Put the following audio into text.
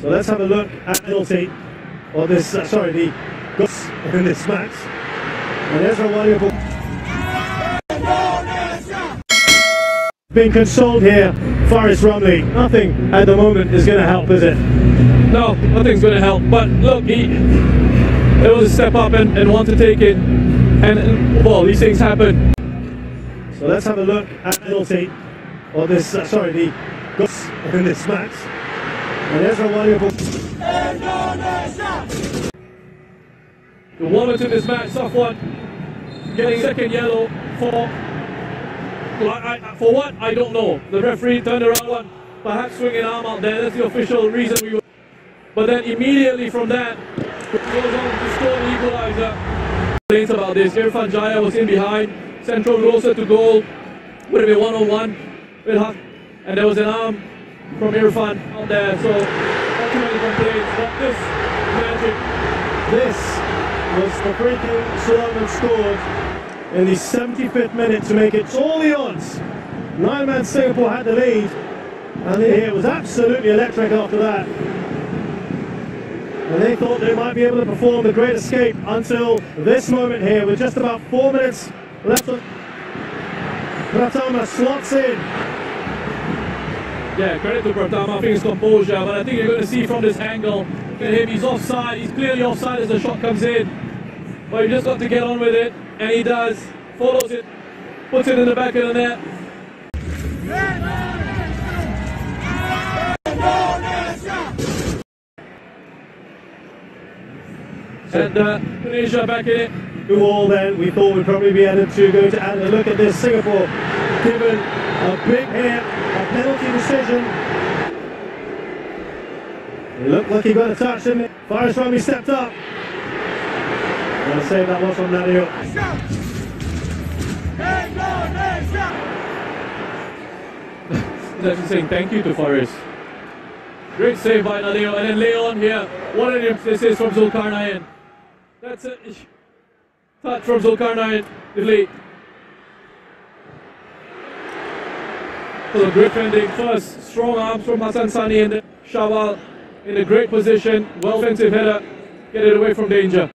So let's have a look at penalty, or this, uh, sorry, the goals in this match. And Ezra Waliabu being consoled here, Faris Ramli. Nothing at the moment is going to help, is it? No, nothing's going to help. But look, he it was a step up and, and want to take it. And, and well, these things happen. So let's have a look at penalty, or this, uh, sorry, the goals in this match. And Ezra Waliabu The woman to this match, Safuwan, getting second yellow for I, I, for what I don't know. The referee turned around one, perhaps swinging arm out there. That's the official reason we. Were. But then immediately from that, goes on to score the equalizer. Complaints about this. Irfan Jaya was in behind, central closer to goal. Would have been one on one with Huck, and there was an arm from Irfan out there. So ultimately this magic. This was the free kick Sulaiman scored in the 75th minute to make it all the odds. Nine-man Singapore had the lead, and it was absolutely electric after that. And they thought they might be able to perform the great escape until this moment here, with just about four minutes left. On Pratama slots in. Yeah, credit to Pratama for his composure, but I think you're going to see from this angle, look at him, he's offside, he's clearly offside as the shot comes in. But you just got to get on with it, and he does, follows it, puts it in the back of the net. And uh, Tunisia back in it. Two all then, we thought we'd probably be able to go to and look at this Singapore given a big hit, a penalty decision. It looked like he got a touch and Faris Ramli stepped up. I say that was from Nadeo. That's saying thank you to Faris. Great save by Nadeo. And then Leon here. What an is from Zulkarnain. That's a touch from Zulkarnain. Delete. So great defending first. Strong arms from Hassan Sunny and Shawal in a great position. Well offensive header. Get it away from danger.